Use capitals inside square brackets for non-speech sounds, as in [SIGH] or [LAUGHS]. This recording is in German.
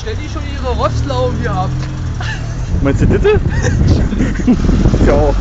ständig schon ihre Rostlauben ab. Meinst du Ditte? [LAUGHS] ja.